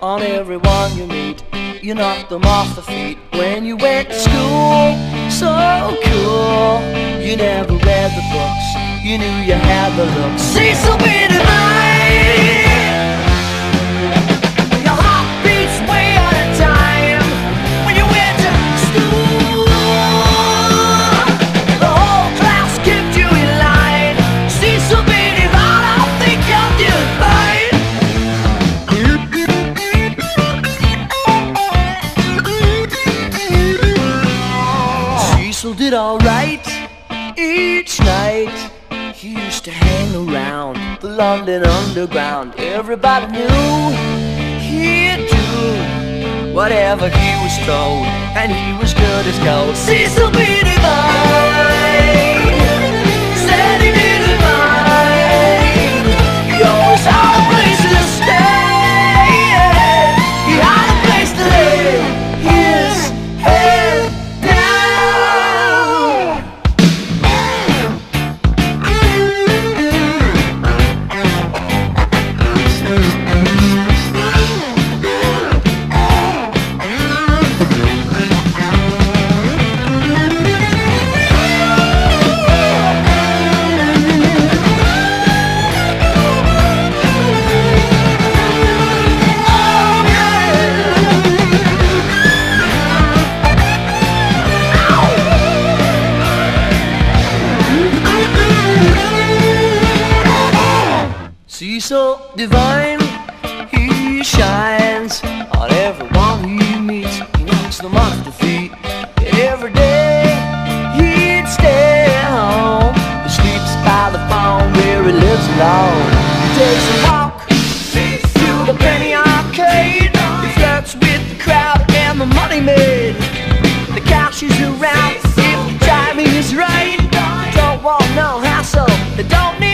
On everyone you meet. You knock them off the feet when you went to school. So cool. You never read the books. You knew you had the looks. Cecil B. Did alright each night. He used to hang around the London Underground. Everybody knew he'd do whatever he was told, and he was good as gold. Cecil B. so divine. He shines on everyone he meets. He knocks them off the feet. Every day he'd stay home. He sleeps by the phone where he lives alone. He takes a walk through the penny arcade. He flirts with the crowd and the money made. The cash is around if the timing is right. They don't want no hassle, they don't need